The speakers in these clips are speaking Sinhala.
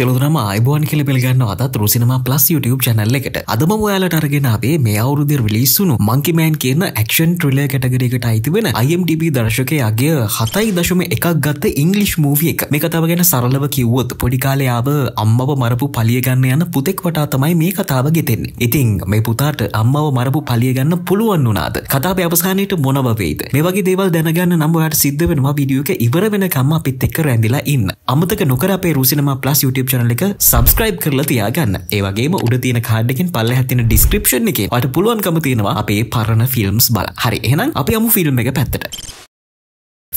සිලුදනම අයිබෝන් කියල පිළිගන්න අදත් රුසිනම ප්ලස් YouTube චැනල්ල එකට. අදම ඔයාලට අරගෙන අපේ මේ අවුරුදු රිලිස්සුණු මංකිමෑන් කියන ක්ෂන් ට්‍රිලය කටගරකට අයිති වෙන IMDB දර්ශකයාගේ හතයි දශම එකක් ගත්ත ඉංගලිෂ් මූවිය එක. මේ කතාව ගැන සරලව කිව්වොත් පොඩිකාලයාව අම්මව මරපු පලියගන්න යන පුතෙක් වටා තමයි මේ කතාව ගෙතෙන්නේ. ඉතිං මේ පුතාට අම්මව මරපු පලියගන්න පුළුවන් වුණාද? කතාව අවසානයට මොනවවේද මේ වගේ දේවල් දැනගන්න නම්බට සිද්ධ වෙනවා විඩියෝක ඉවර වෙන කම්ම අපිත් එක්ක රැඳිලා ඉන්න. අමතක නොකර අපේ රුසිනම ප්ලස් YouTube channel එක subscribe කරලා තියාගන්න. ඒ වගේම උඩ තියෙන කාඩ් එකෙන් පල්ලෙහා තියෙන description එකේ ඔයාලට පුළුවන්කම තියෙනවා අපේ පරණ ෆිල්ම්ස් බලන්න. හරි එහෙනම් අපි යමු ෆිල්ම් එක පැත්තට.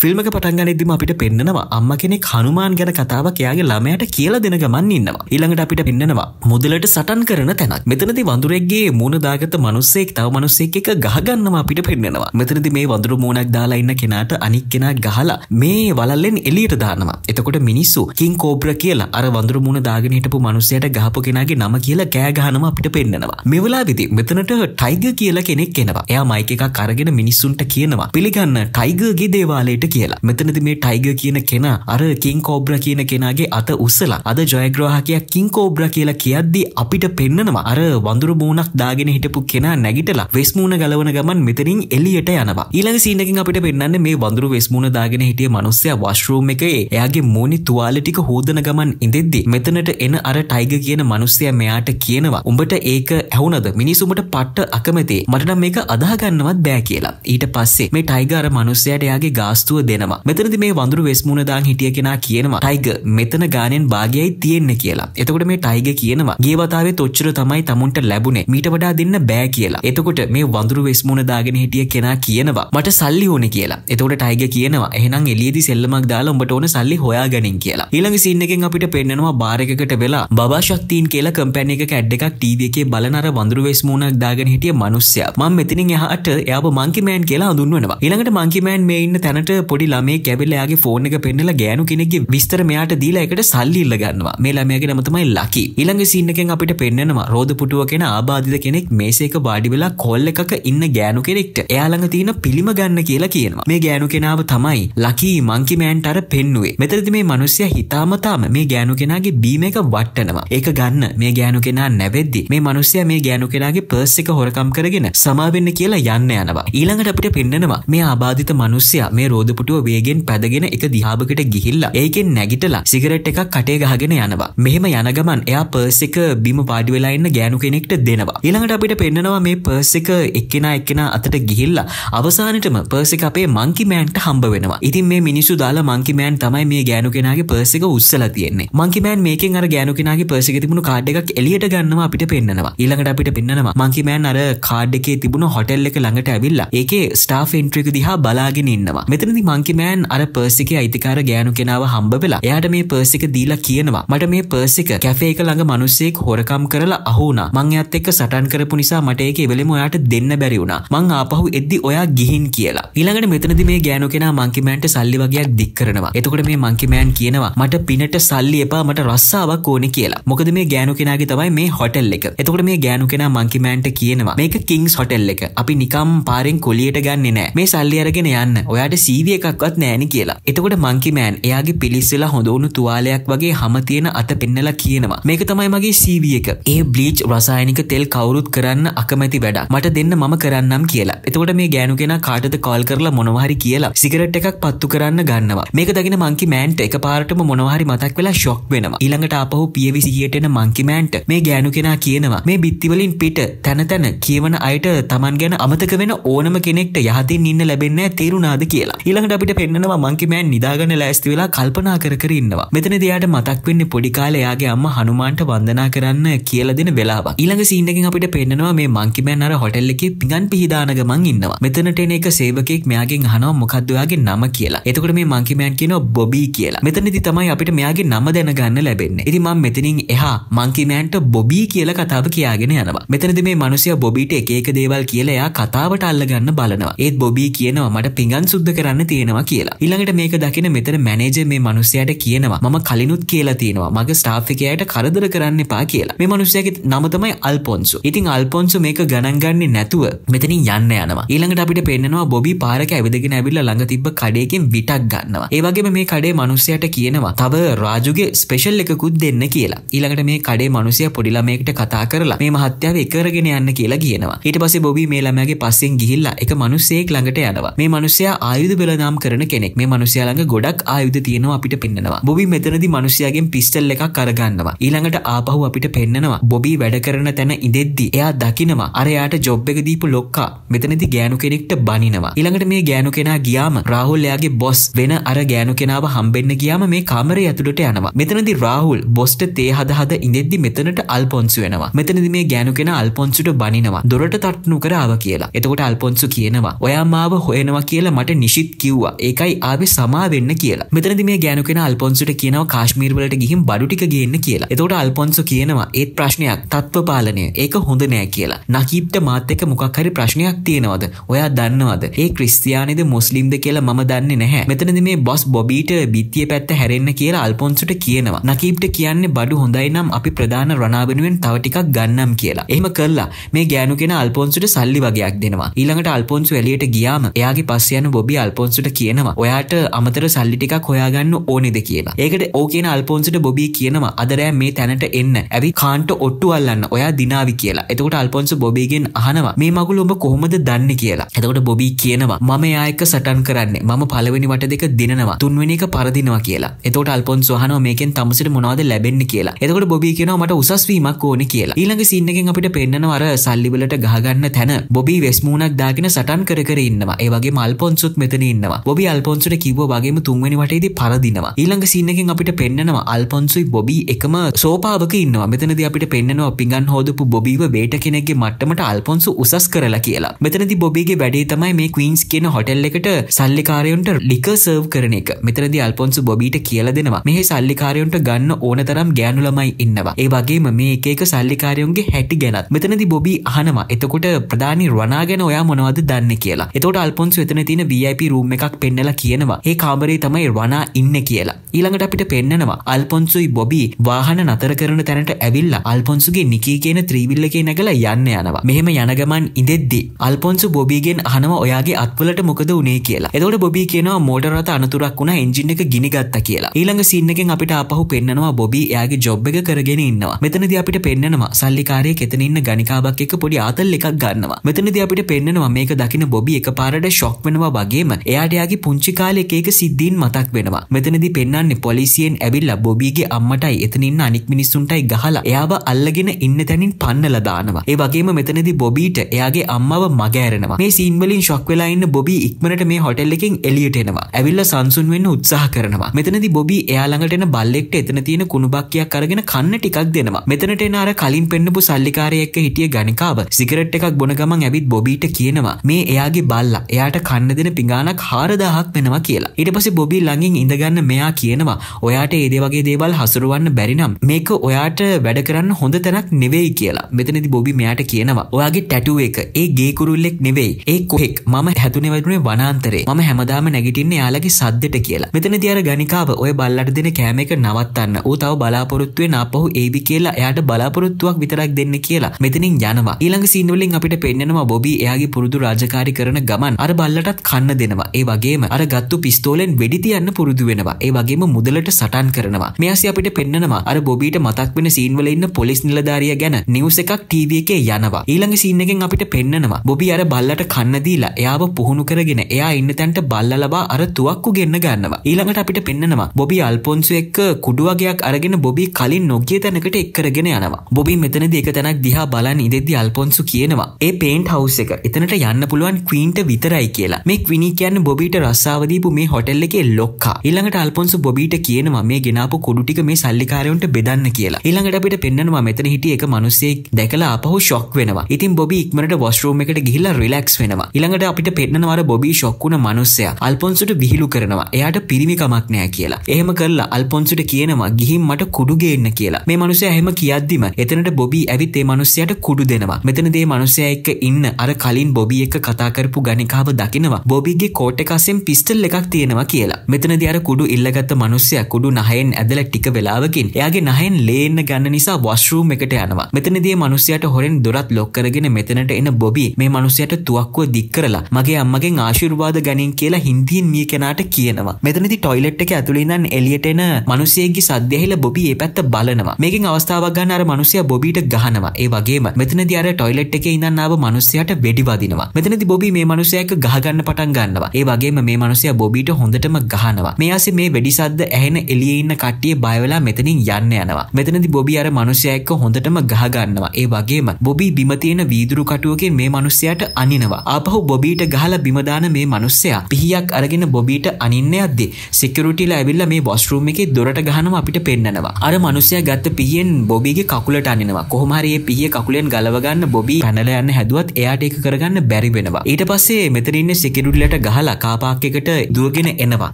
ෆිල්මක පටන්ගනිදදිම අපිට පෙන්නවා අම්ම කෙනෙක් හනුමාන් ගැන කතාවක් එයාගේ ළමයට කියල දෙන ගමන් ඉන්නවා. ඊළඟට අපිට පෙන්නවා මුදලට සටන් කරන තැනක්. මෙතනති වඳුරෙක්ගේ මුණදාගත මනුස්සෙක් තව මනුස්සෙක් එක ගහගන්නවා අපිට පෙන්නවා මෙතනති මේ වඳුරු මූුණක් දාලා ඉන්න කෙනාට අනික් කෙනා ගහලා මේ වලල්ලෙන් එලියට දානවා. එතකොට මිනිස්සු කින් කෝබ්‍ර කියලා අර වඳුරු මුණ දාගෙන හිටපු මනුස්සයට ගහපු කෙනගේ නම කියලා කෑගහනම අපිට පෙන්නවා මෙවෙලා විදි මෙතනට ටයිග කියලා කෙනෙක් එනවා. එයා මයික එකක් අරගෙන මිනිස්සුන්ට කියනවා පිළිගන්න ටයිගගේ දේවාලයට කියලා. මෙතනති මේ ටයිග කියන කෙනා අර කින් කෝබ්‍ර කියන කෙනගේ අත උස්සලා අද ජයග්‍රහකයක් කින් කෝබ්‍ර කියලා කියද්දී අපිට පෙන්නනවා. අර වඳුරු මූුණක් දාගෙන හිටපු කෙනා නැගිටලා වෙස්මූුණ ගලවන ගමන් මෙතරින් එලියට යනවා. ඊළඟ සීනකින් අපිට පෙන්න්න මේ වඳුරු වෙස්මුණ දාගෙන හිටිය මනුස්සය වශ්රූම් එකේ එයාගේ මූනි තුවාලටික හෝදන ගමන් ඉඳෙද්දි මෙතනට එන අර ටයිග කියන මනුස්සය මෙයාට කියනවා උඹට ඒක ඇහුනද මිනිසුමට පට්ට අකමැතේ. මටනම් මේක අදාගන්නවත් බෑ කියලා. ඊට පස්සේ මේ ටයිගර මනුස්සයට එයාගේ ගාස්තුව දෙනවා. මෙතනදි මේ වඳුරු වෙස්මුණ දාන් හිටිය කෙනා කියනවා ටයිග මෙතන ගානෙන් භාගයයි තියෙන්නේ කියලා. එතකොට මේ ටයිග කියනවා ගේවතාවේ තොච්චර තමයි තමුන්ට ලැබුණේ. මීට වඩා දෙන්න බෑ කියලා. එතකොට මේ වඳුරු වෙස්මුණ දාගෙන හිටිය කෙනා කියනවා මට සල්ලි ඕනේ කියලා. එතකොට ටයිග කියනවා එහෙනම් එළියේදී සෙල්ලමක් දාලා උඹට ඕන සල්ලි හොයාගනින් කියලා. ඊළඟ සීන් එකෙන් අපිට පෙන්නනවා බාර් එකකට වෙලා බබා ශක්තින් කියලා කම්පැනි එකක ඇඩ් එකක් ටීවී එකේ බලන අර වඳුරු වෙස්මුණක් දාගෙන හිටිය මිනිස්සයා. මම මෙතනින් එහාට එයාව මංකි මෑන් කියලා හඳුන්වනවා. ඊළඟට මංකි මෑන් මේ ඉන්න තැනට පොඩි ළමේ කැබිල්ලයාගේ ෆෝන් එක පෙන්නලා ගෑනු කෙනෙක්ගේ විස්තර මෙයාට දීලා එකට සල්ලි ඉල්ල ගන්නවා. මේ ළමයාගේ නම තමයි ලකි. ඊළඟ සීන් එකෙන් අපිට පෙන්නනවා රෝද පුටුව කෙන ආබාධිත කෙනෙක් මේසේක වාඩි වෙලා කොල් එකක ඉන්න ගෑනු කෙනෙක්ට. එයා ළඟ තියෙන පිළිම ගන්න කියලා කියනවා. මේ ගෑනු කෙනාව තමයි ලකි මංකි මෑන්ට අර පෙන්නුවේ. මෙතනදි මේ මිනිස්සයා හිතාමතාම මේ ගෑනු කෙනාගේ බීම එක වට්ටනවා ඒක ගන්න මේ ගෑනු කෙනා නැවෙද්දි මේ මිනිස්සයා මේ ගෑනු කෙනාගේ පර්ස් එක හොරකම් කරගෙන සමාවෙන්න කියලා යන්න යනවා. ඊළඟට අපිට පෙන්නනවා මේ ආබාධිත මිනිස්සයා මේ රෝද පුටුව වේගෙන් පැදගෙන එක දිහාබකට ගිහිල්ලා ඒකෙන් නැගිටලා සිගරට් එකක් කටේ ගහගෙන යනවා. මෙහෙම යන ගමන් එයා පර්ස් එක බිම පාඩි වෙලා ඉන්න ගෑනු කෙනෙක්ට දෙනවා. ඊළඟට අපිට පෙන්නනවා මේ පර්ස් එක එක්කෙනා එක්කෙනා අතට ගිහිල්ලා අවසානටම පර්ස් එක අපේ මංකි මෑන්ට හම්බ වෙනවා. ඉතින් මේ මිනිස්සු දාලා මංකි මෑන් තමයි මේ ගෑනු කෙනාගේ පර්ස් එක උස්සලා තියෙන්නේ. මංකි මෑන් මේකෙන් අර ගෑනු කෙනාගේ පර්ස් එකේ තිබුණු කාඩ් එකක් එළියට ගන්නවා අපිට පෙන්නනවා. ඊළඟට අපිට පෙන්නනවා මංකි මෑන් අර කාඩ් එකේ තිබුණු හොටෙල් එක ළඟට ඇවිල්ලා ඒකේ ස්ටාෆ් එන්ට්‍රි එක දිහා බලාගෙන ඉන්නවා. මෙතනදී මංකි මෑන් අර පර්ස් එකේ අයිතිකාර ගෑනු කෙනාව හම්බ වෙලා එයාට මේ පර්ස් එක දීලා කියනවා. මට මේ පර්ස් එක කැෆේ එක ළඟ මිනිස්සෙක් හොරකම් කරලා අහුණා මං එයාත් එක්ක සටන් කරපු නිසා මට ඒක එවෙලෙම ඔයාට දෙන්න බැරි වුණා. මං ආපහු එද්දි ඔයා ගිහින් කියලා. ඊළඟට මෙතනදී මේ ගෑනු කෙනා මංකි මෑන්ට සල්ලි වගේක් දික් කරනවා. එතකොට මේ මංකි මෑන් කියනවා මට පිනට සල්ලි එපා මට රස්සාවක් ඕනේ කියලා. මොකද මේ ගෑනු කෙනාගේ තමයි මේ හොටෙල් එක. එතකොට මේ ගෑනු කෙනා මංකි මෑන්ට කියනවා මේක කිංස් හොටෙල් එක. අපි නිකම් පාරෙන් කොලියට ගන්නෙ නෑ. මේ සල්ලි අරගෙන යන්න. ඔයාට සීවි එකක්වත් නෑනේ කියලා. එතකොට මංකි මෑන් එයාගේ පිලිස්සලා හොඳවුණු තුවාලයක් වගේ හම තියෙන අත පෙන්නලා කියනවා. මේක තමයි මගේ සීවි එක. ඒ බ්ලීච් රසායනික තෙල් කවුරුත් කරන්න අකමැති වැඩ මට දෙන්න මම කරන්නම් කියලා. එතකොට මේ ගෑනු කෙනා කාටද කෝල් කරලා මොනවහරි කියලා සිගරට් එකක් පත්තු කරන්න ගන්නවා. මේක දකින මංකි මෑන්ට එක පාරටම මොනවහරි මතක් වෙලා ෂොක් වෙනවා. ඊළඟට ආපහු පියවි සිහියට එන මංකි මෑන්ට මේ ගෑනු කෙනා කියනවා මේ බිත්තිවලින් පිට තැන තැන කියවන අයට තමන් ගැන අමතක වෙන ඕනම කෙනෙක්ට යහතින් ඉන්න ලැබෙන්නේ තේරුණාද? කියලා. ඊළඟට අපිට පෙන්නවා මංකි මෑන් නිදාගන්න ලෑස්ති වෙලා කල්පනා කර කර ඉන්නවා. මෙතනදී එයාට මතක් වෙන්නේ පොඩි කාලේ එයාගේ අම්මා හනුමාන්ට වන්දනා කරන්න කියලා දෙන වෙලාවක්. ඊළඟ සීන් එකෙන් අපිට පෙන්නනවා මේ මංකි මෑන් අර හොටෙල් එකේ පිඟන් පිහදාන ගමන් ඉන්නවා. මෙතනට එන එක සේවකෙක් මෙයාගෙන් අහනවා මොකද්ද ඔයාගේ නම කියලා. එතකොට මේ මංකි මෑන් කියනවා බොබී කියලා. මෙතනදී තමයි අපිට මෙයාගේ නම දැනගන්න ලැබෙන්නේ. ඉතින් මම මෙතනින් එහා මංකි මෑන්ට බොබී කියලා කතාව කියාගෙන යනවා. මෙතනදී මේ මිනිසයා බොබීට එක එක දේවල් කියලා එයා කතාවට අල්ලගන්න බලනවා. ඒත් බොබී කියනවා මට පිඟන් සුද්ධ කරන්න තියෙනවා කියලා. ඊළඟට මේක දකින මෙතන මැනේජර් මේ මිනිහයාට කියනවා මම කලිනුත් කියලා තියෙනවා මගේ ස්ටාෆ් එකයාට කරදර කරන්න එපා කියලා. මේ මිනිහයාගේ නම තමයි අල්පොන්සු. ඉතින් අල්පොන්සු මේක ගණන් ගන්නේ නැතුව මෙතනින් යන්න යනවා. ඊළඟට අපිට පෙන්නනවා බොබි පාරක ඇවිදගෙන ඇවිල්ලා ළඟ තිබ්බ කඩේකින් විටක් ගන්නවා. ඒ වගේම මේ කඩේ මිනිහයාට කියනවා තව රාජුගේ ස්පෙෂල් එකකුත් දෙන්න කියලා. ඊළඟට මේ කඩේ මිනිහයා පොඩි ළමයෙක්ට කතා කරලා මේ මහත්තයාව එකරගෙන යන්න කියලා කියනවා. ඊට පස්සේ බොබි මේ ළමයාගේ පස්සෙන් ගිහිල්ලා එක මිනිහෙක් ළඟට යනවා. මේ මිනිහයා ආයුධ වෙලදාම් කරන කෙනෙක්. මේ මිනිහයා ළඟ ගොඩක් ආයුධ තියෙනවා අපිට පෙන්නනවා. බොබි මෙතනදී මිනිහයාගෙන් පිස්ටල් එකක් අරගන්නවා. ඊළඟට ආපහු අපිට පෙන්නනවා. බොබි වැඩ කරන තැන ඉඳෙද්දි එයා දකිනවා අර එයාට ජොබ් එක දීපු ලොක්කා මෙතනදී ගෑනු කෙනෙක්ට බනිනවා. ඊළඟට මේ ගෑනු කෙනා ගියාම රාහුල් එයාගේ බොස් වෙන අර ගෑනු කෙනාව හම්බෙන්න ගියාම මේ කාමරේ ඇතුළට යනවා. මෙතනදී රාහුල් බොස්ට තේ හද හද ඉඳෙද්දි මෙතනට අල්පොන්සු වෙනවා. මෙතනදී මේ ගෑනු කෙනා අල්පොන්සුට බනිනවා. දොරට තට්ටු කර ආව කියලා. එතකොට අල්පොන්සු කියනවා ඔයා මාව හොයනවා කියලා මට නිෂිත් කිව්වා. ඒකයි ආවේ සමා වෙන්න කියලා. මෙතනදී මේ ගෑනු කෙනා අල්පොන්සුට කියනවා කාශ්මීර් වලට ගිහින් බඩු ටික ගේන්න කියලා. එතකොට අල්පොන්සු කියනවා ඒත් ප්‍රශ්නයක් තත්ත්ව පාලනය. ඒක හොඳ නෑ කියලා. නකීබ්ට මාත් එක්ක මොකක් හරි ප්‍රශ්නයක් තියෙනවද? ඔයා දන්නවද? ඒ ක්‍රිස්තියානිද මුස්ලිම්ද කියලා මම දන්නේ නැහැ. මෙතනදී මේ බොස් බොබීට බිත්තිය පැත්ත හැරෙන්න කියලා අල්පොන්සුට කියනවා. නකීබ්ට කියන්නේ බඩු හොඳයි නම් අපි ප්‍රධාන රණා වෙනුවෙන් තව ටිකක් ගන්නම් කියලා. එහෙම කළා මේ ගෑනු කෙනා අල්පොන්සුට සල්ලි වගේක් දෙනවා. ඊළඟට අල්පොන්සු එළියට ගියාම එයාගේ පස්සේ යන බොබි අල්පොන්සුට කියනවා ඔයාට අමතර සල්ලි ටිකක් හොයාගන්න ඕනේද කියලා. ඒකට ඕ කියන අල්පොන්සුට බොබි කියනවා අද රෑ මේ තැනට එන්න. ඇවි කාන්ට ඔට්ටු අල්ලන්න. ඔයා දිනාවි කියලා. එතකොට අල්පොන්සු බොබිගෙන් අහනවා මේ මගුල ඔබ කොහොමද දන්නේ කියලා. එතකොට බොබි කියනවා මම එයා එක්ක සටන් කරන්නේ. මම පළවෙනි වට දෙක දිනනවා. තුන්වෙනි එක පරදිනවා කියලා. එතකොට අල්පොන්සු අහනවා මේකෙන් තමසට මොනවද ලැබෙන්නේ කියලා. එතකොට බොබි කියනවා මට උසස් වීමක් ඕනේ කියලා. ඊළඟ සීන් එකෙන් අපිට පෙන්නනවා අර සල්ලි වලට ගහගන්න තැන බොබි වෙස්මූණක් දාගෙන සටන් කර කර ඉන්නවා. ඒ වගේම අල්පොන්සුත් මෙතන ඉන්නවා. බොබි අල්පොන්සුට කිව්වා වගේම තුන්වෙනි වටේදී පරදිනවා. ඊළඟ සීන් එකෙන් අපිට පෙන්නනවා අල්පොන්සුයි බොබි එකම සෝපාවක ඉන්නවා. මෙතනදී අපිට පෙන්නනවා පිඟන් හොදපු බොබිව වේට කෙනෙක්ගේ මට්ටමට අල්පොන්සු උසස් කරලා කියලා. මෙතනදී බොබිගේ වැඩේ තමයි මේ ක්වීන්ස් කියන හොටෙල් එකට සල්ලිකාරයන්ට ලිකර් සර්ව් කරන එක. මෙතනදී අල්පොන්සු බොබීට කියලා දෙනවා. මෙහි සල්ලිකාරයන්ට ගන්න ඕන තරම් ගෑනු ළමයි ඉන්නවා. ඒ වගේම මේ එක එක සල්ලිකාරයන්ගේ හැටි ගැනත්. මෙතනදී බොබි අහනවා. එතකොට ප්‍රධානී රණා ගැන ඔයා මොනවද දන්නේ කියලා. එතකොට අල්පොන්සු එතන තියෙන VIP රූම් එකක් පෙන්නලා කියනවා. ඒ කාමරේ තමයි රණා ඉන්නේ කියලා. ඊළඟට අපිට පෙන්නනවා අල්පොන්සුයි බොබි වාහන නතර කරන තැනට ඇවිල්ලා අල්පොන්සුගේ නිකී කියන ත්‍රීවිල් එකේ නැගලා යන්න යනවා. මෙහෙම යන ගමන් ඉඳෙද්දි අල්පොන්සු බොබිගෙන් අහනවා ඔයාගේ අත්වලට මොකද උනේ කියලා. එතකොට බොබි කියනවා මෝටර් රථ අනතුරක් වුණා එන්ජින් එක ගිනි ගත්තා කියලා. ඊළඟ සීන් එකෙන් අපිට ආපහු පෙන්නනවා බොබි එයාගේ ජොබ් එක කරගෙන ඉන්නවා. මෙතනදී අපිට පෙන්නනවා සල්ලිකාරයෙක් එතන ඉන්න ගණිකාවක් එක්ක පොඩි ආතල් එකක් ගන්නවා. මෙතනදී අපිට පෙන්නනවා මේක දකින බොබි එකපාරට ෂොක් වෙනවා වගේම එයාට එයාගේ පුංචි කාලේ එක එක සිද්ධීන් මතක් වෙනවා. මෙතනදී පෙන්වන්නේ පොලිසියෙන් ඇවිල්ලා බොබිගේ අම්මටයි එතන ඉන්න අනික් මිනිස්සුන්ටයි ගහලා එයාව අල්ලගෙන ඉන්න තැනින් පන්නලා දානවා. ඒ වගේම මෙතනදී බොබීට එයාගේ අම්මව මග ඇරෙනවා. මේ සීන් වලින් ෂොක් වෙලා ඉන්න බොබි ඉක්මනට මේ හොටෙල් එකෙන් එළියට එනවා. ඇවිල්ලා සංසුන් වෙන්න උත්සාහ කරනවා. මෙතනදී බොබි එයා ළඟට එන බල්ලෙක්ට එතන තියෙන කුණු බක්කියක් අරගෙන කන්න ටිකක් දෙනවා. මෙතනට එන අර කලින් පෙන්නපු සල්ලිකාරයෙක් එක්ක හිටිය ගණිකාව සිගරට් එකක් බොන ගමන් ඇවිත් බොබීට කියනවා මේ එයාගේ බල්ලා එයාට කන්න දෙන පිඟානක් 4000ක් වෙනවා කියලා. ඊට පස්සේ බොබි ළඟින් ඉඳගන්න මෙයා කියනවා ඔයාට ඒ වගේ දේවල් හසුරවන්න බැරි නම් මේක ඔයාට වැඩ කරන්න හොඳ තැනක් නෙවෙයි කියලා. මෙතනදී බොබි මෙයාට කියනවා ඔයාගේ ටැටූ එක ඒ ගේ කුරුල්ලෙක් නෙවෙයි. ඒ කොහෙක් මම හැදුනේ වදුනේ වනාන්තරේ. මම හැමදාම නැගිටින්නේ යාළගේ සද්දෙට කියලා. මෙතනදී අර ගණිකාව ඔය බල්ලට දෙන කෑම එක නවත්තන්න. ඌ තව බලාපොරොත්තු වෙන ආපහු ඒවි කියලා එයාට බලාපොරොත්තුවක් විතරක් දෙන්න කියලා. මෙතනින් යනවා. ඊළඟ සීන් වලින් අපිට පෙන්නනවා බොබි එයාගේ පුරුදු රාජකාරී කරන ගමන් අර බල්ලටත් කන්න දෙනවා. ඒ වගේම අර ගත්තු පිස්තෝලෙන් වෙඩි තියන්න පුරුදු වෙනවා. ඒ වගේම මුදලට සටන් කරනවා. මේ ASCII අපිට පෙන්නනවා අර බොබීට මතක් වෙන සීන් වල ඉන්න පොලිස් නිලධාරියා ගැන නිවුස් එකක් ටීවී එකේ යනවා. ඊළඟ සීන් එකෙන් අපිට පෙන්නනවා බොබි අර බල්ලට කන්න දීලා එයාව පුහුණු කරගෙන එයා ඉන්න තැනට බල්ලා ලබා අර තුවක්කු ගෙන්න ගන්නවා. ඊළඟට අපිට පෙන්නනවා බොබි අල්පොන්සු එක්ක කුඩු වගේක් අරගෙන බොබි කලින් නොගිය තැනකට එක්කරගෙන යනවා. බොබි මෙතනදී එක තැනක් දිහා බලන් ඉඳෙද්දි අල්පොන්සු කියනවා ඒ පේන්ට් හවුස් එක එතනට යන්න පුළුවන් ක්වීන්ට විතරයි කියලා. මේ ක්විනි කියන්නේ බොබීට රස්සාව දීපු මේ හොටෙල් එකේ ලොක්කා. ඊළඟට අල්පොන්සු බොබීට කියනවා මේ ගෙනාපු කුඩු ටික මේ සල්ලිකාරයන්ට බෙදන්න කියලා. ඊළඟට අපිට පෙන්නනවා මෙතන හිටිය එක මිනිහෙක් දැකලා ආපහු ෂොක් වෙනවා. ඉතින් බොබි ඉක්මනට වොෂ්රූම් එකට ගිහිල්ලා රිලැක්ස් වෙනවා. ඊළඟට අපිට පෙන්නනවා අර බොබි ෂොක් වුණ මිනිස්සයා අල්පොන්සුට විහිළු කරනවා. එයාට පිරිමි කමක් නැහැ කියලා. එහෙම කරලා අල්පොන්සුට කියනවා ගිහින් මට කුඩු ගේන්න කියලා. මේ මිනිස්සයා එහෙම කියද්දිම එතනට බොබි ඇවිත් ඒ මිනිස්සයාට කුඩු දෙනවා. මෙතනදී මේ මිනිස්සයා එක්ක ඉන්න අර කලින් බොබි එක්ක කතා කරපු ගණිකාව දකිනවා. බොබිගේ කෝට් එකසෙන් පිස්ටල් එකක් තියෙනවා කියලා. මෙතනදී අර කුඩු ඉල්ලගත්ත මිනිස්සයා කුඩු නහයෙන් ඇදලා ටික වෙලාවකින් එයාගේ නහයෙන් ලේන්න ගන්න නිසා වොෂ්රූම් එකට යනවා. මෙතනදී මිනිස්සයාට හොරෙන් දොරත් ලොක් කරගෙන මෙතනට එන බොබි මේ මිනිස්සයාට තුවක්කුව දික් කරලා මගේ අම්මගෙන් ආශිර්වාද ගනින් කියලා හින්දියෙන් මිය කෙනාට කියනවා. මෙතනදී ටොයිලට් එක ඇතුළේ ඉඳන් එළියට එන මිනිස්සෙක්ගේ සද්ද ඇහිලා බොබි ඒ පැත්ත බලනවා. මේකෙන් අවස්ථාවක් ගන්න අර මිනිස්සයා බොබිට ගහනවා. ඒ වගේම මෙතනදී අර ටොයිලට් එකේ ඉඳන් ආව මිනිස්සයාට වෙඩි වදිනවා. මෙතනදී බොබි මේ මිනිස්සයා එක්ක ගහ ගන්න පටන් ගන්නවා. ඒ වගේම මේ මිනිස්සයා බොබිට හොඳටම ගහනවා. මේ ආසේ මේ වෙඩි සද්ද ඇහෙන එළියේ ඉන්න කට්ටිය බය වෙලා මෙතනින් යන්න යනවා. මෙතනදී බොබි අර මිනිස්සයා එක්ක හොඳටම ගහ ගන්නවා. ඒ වගේම බොබි බිම තියෙන වීදුරු කටුවකින් මේ මිනිස්සයාට අනිනවා. ආපහු බොබීට ගහලා බිම දාන මේ මිනිස්සයා පිහියක් අරගෙන බොබීට අනින්න යද්දි සිකියුරිටිලා ඇවිල්ලා මේ වොෂ්රූම් එකේ දොරට ගහනවා අපිට පෙන්නනවා. අර මිනිස්සයා ගත්ත පිහියෙන් බොබීගේ කකුලට අනිනවා. කොහොම හරි මේ පිහිය කකුලෙන් ගලව ගන්න බොබී පැනලා යන්න හැදුවත් එයාට ඒක කරගන්න බැරි වෙනවා. ඊට පස්සේ මෙතන ඉන්න සිකියුරිටිලට ගහලා කාපාක් එකට දුවගෙන එනවා.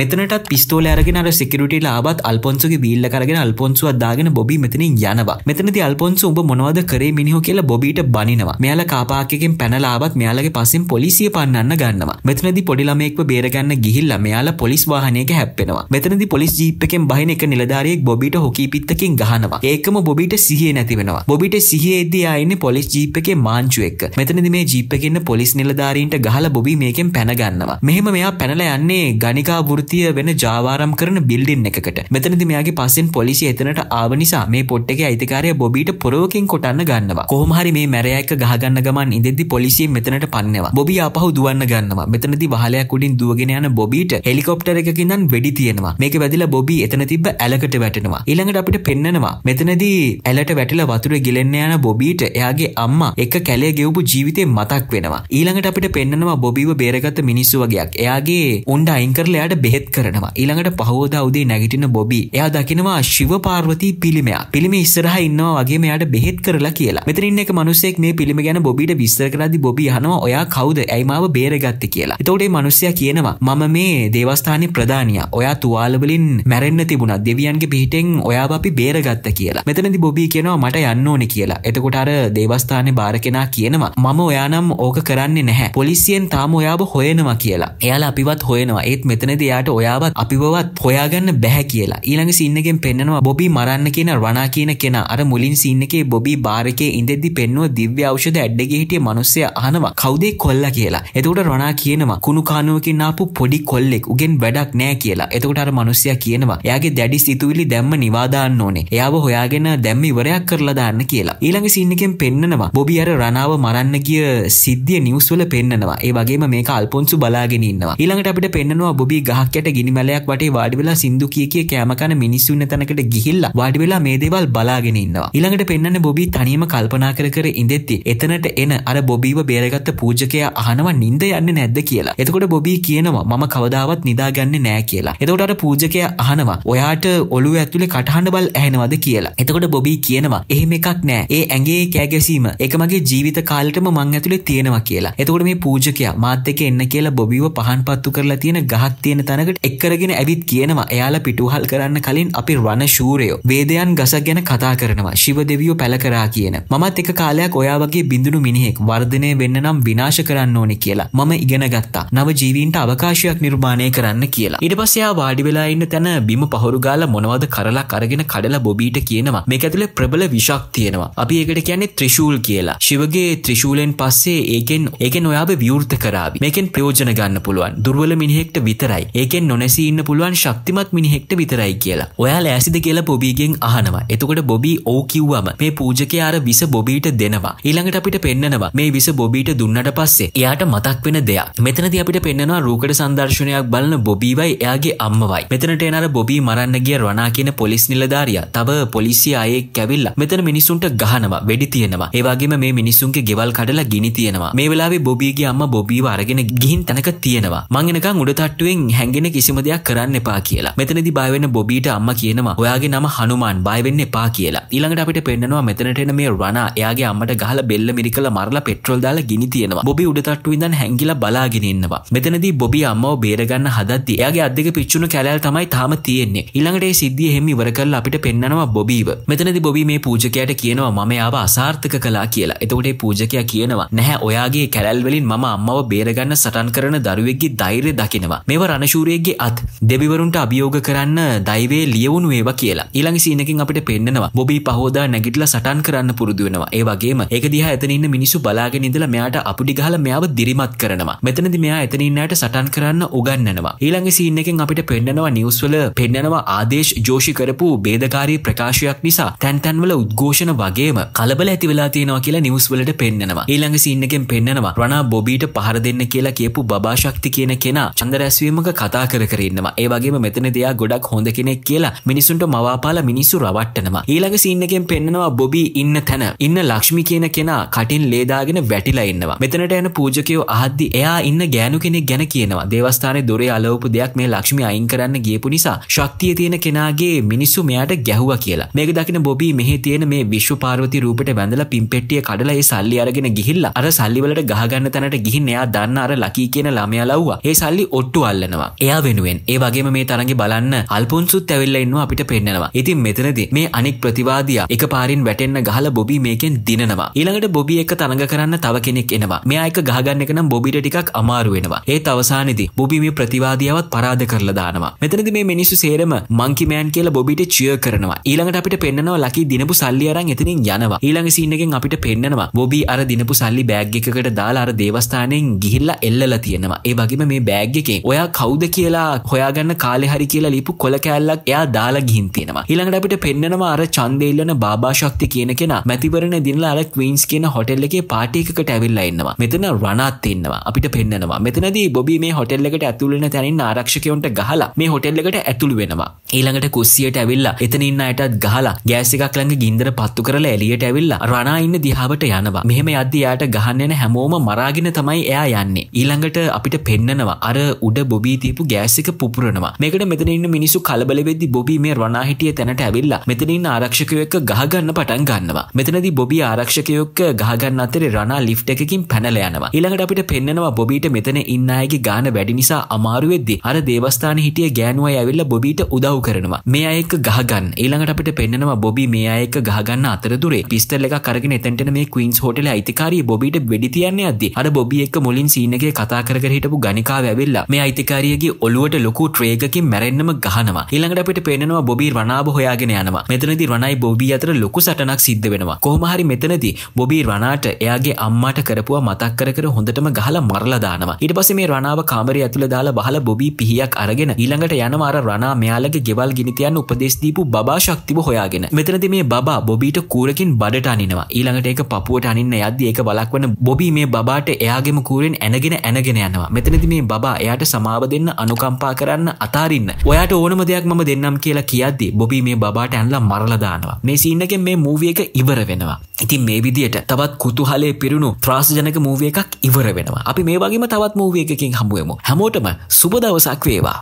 මෙතනටත් පිස්තෝලේ අරගෙන අර සිකියුරිටිලා ආවත් අල්පොන්සෝගේ බීල්ල කරගෙන අල්පොන්සුවක් දාගෙන බොබී මෙතනින් යනවා. මෙතනදී අල්පොන්සෝ උඹ මොනවද කරේ මිනිහෝ කියලා බොබීට බනිනවා. මෙයාලා කාපාක් එකෙන් පැනලා ආවත් මෙයාලගේ පස්සෙන් පොලිසිය පන්නන්න ගන්නවා. මෙතනදී පොඩි ළමයෙක්ව බේරගන්න ගිහිල්ලා මෙයාලා පොලිස් වාහනයක හැප්පෙනවා. මෙතනදී පොලිස් ජීප් එකෙන් බහින එක නිලධාරියෙක් බොබීට හොකී පිත්තකින් ගහනවා. ඒකම බොබීට සිහිය නැති වෙනවා. බොබීට සිහිය එද්දී ආ ඉන්නේ පොලිස් ජීප් එකේ මාංචු එක්ක. මෙතනදී මේ ජීප් එකේ ඉන්න පොලිස් නිලධාරීන්ට ගහලා බොබී මේකෙන් පැන ගන්නවා. මෙහෙම මෙයා පැනලා යන්නේ ගණිකා වෘත්තිය වෙන ජාවාරම් කරන බිල්ඩින් එකකට. මෙතනදී මෙයාගේ පස්සෙන් පොලිසිය එතනට ආව නිසා මේ පොට් එකේ අයිතිකාරයා බොබීට පොරවකින් කොටන්න ගන්නවා. කොහොම හරි මේ මැරයා එක්ක ගහගන්න ගමන් ඉඳෙද්දි පොලිසිය මෙතනට පන්නවා. බොබී ආපහු දුවන්න ගන්නවා. මෙතනදී වහලයක් උඩින් දුවගෙන යන බොබීට හෙලිකොප්ටර් එකකින් ඉඳන් වෙඩි තියෙනවා. මේක වැදිලා බොබී එතන තිබ්බ ඇලකට වැටෙනවා. ඊළඟට අපිට පෙන්නනවා. මෙතනදී ඇලට වැටිලා වතුරේ ගිලෙන්න යන බොබීට එයාගේ අම්මා එක කැලේ ගෙවපු ජීවිතේ මතක් වෙනවා. ඊළඟට අපිට පෙන්නනවා බොබීව බේරගත්ත මිනිස්සු වගේක්. එයාගේ උණ්ඩ අයින් කරලා එයාට බෙහෙත් කරනවා. ඊළඟට පහවදා උදේ නැගිටින බොබී එයා දකිනවා ශිව පාර්වතී පිළිමයක්. පිළිමේ ඉස්සරහා ඉන්නවා වගේම එයාට බෙහෙත් කරලා කියලා. මෙතන ඉන්න එක මිනිහෙක් මේ පිළිම ගැන බොබීට විස්තර කරද්දි බොබී අහනවා ඔයා කවුද? ඇයි මාව බේරගත්තේ කියලා. එතකොට මේ මිනිස්සයා කියනවා මම මේ දේවස්ථානයේ ප්‍රධානියා. ඔයා තුවාල වලින් මැරෙන්න තිබුණා. දෙවියන්ගේ පිහිටෙන් ඔයාව අපි බේරගත්ත කියලා. මෙතනදී බොබී කියනවා මට යන්න ඕනේ කියලා. එතකොට අර දේවස්ථානයේ බාර කෙනා කියනවා මම ඔයා නම් ඕක කරන්නේ නැහැ. පොලිසියෙන් තාම ඔයාව හොයනවා කියලා. එයාලා අපිවත් හොයනවා. ඒත් මෙතනදී එයාට ඔයාවත් අපිවවත් හොයාගන්න බැහැ කියලා. ඊළඟ සීන් එකෙන් පෙන්නනවා බොබී මරන්න කියන රණා කියන කෙනා අර මුලින් සීන් එකේ බොබී බාර් එකේ ඉඳෙද්දි පෙන්නුව දිව්‍ය ඖෂධ ඇඩ්ඩගේ හිටිය මිනිස්සයා අහනවා කවුද කොල්ලා කියලා. එතකොට රණා කියනවා කුණු කානුවකින් ආපු පොඩි කොල්ලෙක් උගෙන් වැඩක් නෑ කියලා. එතකොට අර මිනිස්සයා කියනවා එයාගේ දැඩි සිතුවිලි දැම්ම නිවා දාන්න ඕනේ. එයාව හොයාගෙන දැම්ම ඉවරයක් කරලා දාන්න කියලා. ඊළඟ සීන් එකෙන් පෙන්නනවා බොබී අර රණාව මරන්න ගිය සිද්ධිය නිවුස් වල පෙන්නනවා. ඒ වගේම මේක අල්පොන්සු බලාගෙන ඉන්නවා. ඊළඟට අපිට පෙන්නනවා බොබී ගහක් යට ගිනි මැලයක් වටේ වාඩි වෙලා සින්දු කිය කිය කෑම කන මිනිස්සු ඉන්න තැනකට ගිහිල්ලා වාඩි වෙලා මේ දේවල් බලාගෙන ඉන්නවා. ඊළඟට පෙන්නන්නේ බොබී තනියම කල්පනා කර කර ඉඳෙද්දි එතනට එන අර බොබීව බේරගත්ත පූජකයා අහනවා නිින්ද යන්නේ නැද්ද කියලා. එතකොට බොබී කියනවා මම කවදාවත් නිදාගන්නේ නෑ කියලා. එතකොට අර පූජකයා අහනවා ඔයාට ඔළුව ඇතුලේ කටහඬ බල් ඇහෙනවද කියලා. එතකොට බොබී කියනවා එහෙම එකක් නෑ. ඒ ඇඟේ කෑගැසීම ඒක මගේ ජීවිත කාලෙටම මං ඇතුලේ තියෙනවා කියලා. එතකොට මේ පූජකයා මාත් එක්ක එන්න කියලා බොබීව පහන් පත්තු කරලා තියෙන ගහක් තියෙන තැනකට එක් කරගෙන ඇවිත් කියනවා එයාලා පිටුහල් කරන්න කලින් අපි රණ ශූරයෝ වේදයන් ගසක් ගැන කතා කරනවා ශිව දෙවියෝ පැල කරා කියන. මමත් එක කාලයක් ඔයා වගේ බිඳුණු මිනිහෙක් වර්ධනය වෙන්න නම් විනාශ කරන්න ඕනේ කියලා. මම ඉගෙන ගත්තා. නව ජීවීන්ට අවකාශයක් නිර්මාණය කරන්න කියලා. ඊට පස්සේ ආ වාඩි වෙලා ඉන්න තැන බිම පහුරු ගාලා මොනවද කරලා කරගෙන කඩලා බොබීට කියනවා. මේක ඇතුලේ ප්‍රබල විෂක් තියෙනවා. අපි ඒකට කියන්නේ ත්‍රිශූල් කියලා. ශිවගේ ත්‍රිශූලෙන් පස්සේ ඒකෙන් ඒකෙන් ඔයාව විවෘත කරાવી. මේකෙන් ප්‍රයෝජන ගන්න පුළුවන්. දුර්වල මිනිහෙක්ට විතරයි. ඒකෙන් නොනැසී ඉන්න පුළුවන් ශක්තිමත් මිනිහෙක්ට විතරයි කියලා. ඔයා ලෑසිද කියලා බොබීගෙන් අහනවා. එතකොට බොබී ඔව් කිව්වම මේ පූජකයා අර විස බොබීට දෙනවා. ඊළඟට අපිට පෙන්නනවා මේ විස බොබීට දුන්නට පස්සේ එයාට මතක් වෙන දෙයක්. මෙතනදී අපිට පෙන්නනවා රූකඩ සංදර්ශනයක් බලන බොබීවයි එයාගේ අම්මවයි. මෙතනට එන අර බොබී මරන්න ගිය රණා කියන පොලිස් නිලධාරියා තව පොලිසිය අයෙක් ඇවිල්ලා මෙතන මිනිසුන්ට ගහනවා, වෙඩි තියනවා. ඒ වගේම මේ මිනිසුන්ගේ ගෙවල් කඩලා ගිනි තියනවා. මේ වෙලාවේ බොබීගේ අම්මා බොබීව අරගෙන ගිහින් තැනක තියනවා. මං එනකන් උඩ තට්ටුවෙන් හැංගෙන කිසිම දෙයක් කරන්න එපා කියලා. මෙතනදී බය වෙන බොබීට අම්මා කියනවා ඔයාගේ නම හනුමාන් බය වෙන්න එපා කියලා. ඊළඟට අපිට පෙන්නනවා මෙතනට එන මේ රණා එයාගේ අම්මට ගහලා බෙල්ල මිරිකලා මරලා පෙට්‍රල් දාලා ගිනි තියනවා. බොබී උඩ තට්ටුවෙන් ඉඳන් හැංගිලා බලාගෙන ඉන්නවා. මෙතනදී බොබී අම්මව බේරගන්න හදද්දි එයාගේ අත් දෙක පිච්චුණු කැලෑල් තමයි තාම තියෙන්නේ. ඊළඟට ඒ සිද්ධිය හැම ඉවර කරලා අපිට පෙන්නනවා බොබීව. මෙතනදී බොබී මේ පූජකයාට කියනවා මම යාව අසාර්ථක කළා කියලා. එතකොට ඒ පූජකයා කියනවා නැහැ ඔයාගේ කැලෑල් වලින් මම අම්මව බේරගන්න සටන් කරන දරුවෙක් දරුවෙක්ගේ ධෛර්ය දකිනවා. මෙව රණශූරයගේ අත්. දෙවිවරුන්ට අභියෝග කරන්න දෛවේ ලියවුණු ඒවා කියලා. ඊළඟ සීනකින් අපිට පෙන්නවා බොබී පහෝදා නැගිටලා සටන් කරන්න පුරුදු වෙනවා. ඒ වගේම ඒක දිහා එතන ඉන්න මිනිස්සු බලාගෙන ඉඳලා මෙයාට අපුඩි ගහලා මෙයාව දිරිමත් කරනවා. මෙතනදි මෙයා එතන ඉන්නට සටන් කරන්න උගන්වනවා. ඊළඟ සීන් එකෙන් අපිට පෙන්නනවා නිවුස් වල පෙන්නනවා ආදේශ් ජෝෂි කරපු බේදකාරී ප්‍රකාශයක් නිසා තැන් තැන්වල උද්ඝෝෂණ වගේම කලබල ඇති වෙලා තියෙනවා කියලා නිවුස් වලට පෙන්නනවා. ඊළඟ සීන් එකෙන් පෙන්නනවා රණා බොබීට පහර දෙන්න කියලා කියපු බබා ශක්ති කියන කෙනා චන්දරැස්වීමක කතා කර කර ඉන්නවා. ඒ වගේම මෙතන දෙයා ගොඩක් හොඳ කෙනෙක් කියලා මිනිසුන්ට මවාපාලා මිනිස්සු රවට්ටනවා. ඊළඟ සීන් එකෙන් පෙන්නනවා බොබී ඉන්න තැන. ඉන්න ලක්ෂ්මි කියන කෙනා කටින් ලේදාගෙන වැටිලා ඉන්නවා. මෙතනට යන පූජකයෝ අහද්දි එයා ඉන්න ගෑනු කෙනෙක් ගැන කියනවා. දේවස්ථානයේ දොරේ අලවපු දෙයක් මේ ලක්ෂ්මි අයින් කරන්න ගියපු නිසා ශක්තිය තියෙන කෙනාගේ මිනිස්සු මෙයාට ගැහුවා කියලා. මේක දකින බොබී මෙහි තියෙන මේ විශ්ව පාර්වති රූපෙට බැඳලා පිම්පෙට්ටිය කඩලා ඒ සල්ලි අරගෙන ගිහිල්ලා අර සල්ලි වලට ගහගන්න තැනට ගිහින් එයා දන්න අර ලකී කියන ළමයා ලව්වා ඒ සල්ලි ඔට්ටු අල්ලනවා. එයා වෙනුවෙන්. ඒ වගේම මේ තරගේ බලන්න අල්පොන්සුත් ඇවිල්ලා ඉන්නවා අපිට පෙන්නනවා. ඉතින් මෙතනදී මේ අනික් ප්‍රතිවාදියා එක පාරින් වැටෙන්න ගහලා බොබී මේකෙන් දිනනවා. ඊළඟට බොබී එක තරඟ කරන්න තව කෙනෙක් එනවා. මෙයා එක ගහගන්න එක නම් බොබිට ටිකක් අමාරු වෙනවා. ඒත් අවසානයේදී බොබී මේ ප්‍රතිවාදියාවත් පරාද කරලා දානවා. මෙතනදී මේ මිනිස්සු සේරම මංකි මෑන් කියලා බොබිට චියර් කරනවා. ඊළඟට අපිට පෙන්නනවා ලකි දිනපු සල්ලි අරන් එතනින් යනවා. ඊළඟ සීන් එකෙන් අපිට පෙන්නනවා. බොබී අර දිනපු සල්ලි බෑග් එකකට දාලා අර දේවස්ථානයෙන් ගිහිල්ලා එල්ලලා තියෙනවා. ඒ වගේම මේ බෑග් එකෙන් ඔයා කවුද කියලා හොයාගන්න කාලේ හරි කියලා ලිපු කොල කෑල්ලක් එයා දාලා ගිහින් තියෙනවා. ඊළඟට අපිට පෙන්නනවා අර ඡන්දේ ඉල්ලන බාබා ශක්ති කියන කෙනා මැතිවරණ දිනලා අර ක්වීන්ස් කියන හොටෙල් එකේ පාටි එකකට ඇවිල්ලා ඉන්නවා. මෙතන රණත් ඉන්නවා. අපිට පෙන්නනවා. මෙතනදී බොබී මේ හොටෙල් එකට ඇතුළු වෙන තැනින් ආරක්ෂකයන්ට ගහලා මේ හොටෙල් එකට ඇතුළු වෙනවා. ඊළඟට කුස්සියට ඇවිල්ලා එතන ඉන්න අයටත් ගහලා ගෑස් එකක් ළඟ ගින්දර පත්තු කරලා එළියට ඇවිල්ලා රණා ඉන්න දිහාවට යනවා. මෙහෙම යද්දි යාට ගහන්න යන හැමෝම මරාගෙන තමයි එයා යන්නේ. ඊළඟට අපිට පෙන්නනවා. අර උඩ බොබී තියපු ගෑස් එක පුපුරනවා. මේකට මෙතන ඉන්න මිනිස්සු කලබල වෙද්දි බොබී මේ රණා හිටිය තැනට ඇවිල්ලා මෙතන ඉන්න ආරක්ෂකයෝ එක්ක ගහගන්න පටන් ගන්නවා. මෙතනදී බොබී ආරක්ෂකයෝ එක්ක ගහගන්න අතරේ රණා ලිෆ්ට් එකකින් පැනලා යනවා. ඊළඟට අපිට පෙන්නනවා බොබීට මෙතන ඉන්න අයගේ ගාන වැඩි නිසා අමාරු වෙද්දි අර දේවස්ථානයේ හිටිය ගෑනු අය ඇවිල්ලා බොබීට උදව් කරනවා. මේ අය එක්ක ගහගන්න ඊළඟට අපිට පෙන්නනවා බොබී මේ අය එක්ක ගහගන්න අතරතුරේ පිස්තල් එකක් අරගෙන එතනට මේ ක්වීන්ස් හෝටලේ අයිතිකාරිය බොබීට වෙඩි තියන්නේ යද්දි අර බොබී එක්ක මුලින් සීන් එකේ කතා කර කර හිටපු ගණිකාව ඇවිල්ලා මේ අයිතිකාරියගේ ඔළුවට ලොකු ට්‍රේ එකකින් මැරෙන්නම ගහනවා. ඊළඟට අපිට පේනවා බොබී රණාව හොයාගෙන යනවා. මෙතනදී රණයි බොබී අතර ලොකු සටනක් සිද්ධ වෙනවා. කොහොම හරි මෙතනදී බොබී රණාට එයාගේ අම්මාට කරපුවා මතක් කර කර හොඳටම ගහලා මරලා දානවා. ඊට පස්සේ මේ රණාව කාමරය ඇතුළේ දාලා බහලා බොබී පිහියක් අරගෙන ඊළඟට යනවා අර රණා මෙයාලගේ ගෙවල් ගිනි තියන්න උපදෙස් දීපු බබා ශක්තිව හොයාගෙන. මෙතනදී මේ බබා බොබීට කූරකින් බඩට අනිනවා. ඊළඟට ඒක පපුවට අනින්න යද්දි ඒක බලක්වන බොබී මේ බබාට එයාගේම කූරෙන් ඇනගෙන ඇනගෙන යනවා. මෙතනදී මේ බබා එයාට සමාව දෙන්න අනුකම්පා කරන්න අතාරින්න. ඔයාට ඕනම දෙයක් මම දෙන්නම් කියලා කියද්දි බොබී මේ බබාට ඇන්ලා මරලා දානවා. මේ සීන් එකෙන් මේ මූවි එක ඉවර වෙනවා. ඉතින් මේ විදියට තවත් කුතුහලේ පිරුණු ත්‍රාසජනක මූවිය එකක් ඉවර වෙනවා. අපි මේ වගේම තවත් මූවිය එකකින් හමුවෙමු හැමෝටම සුබ දවසක් වේවා.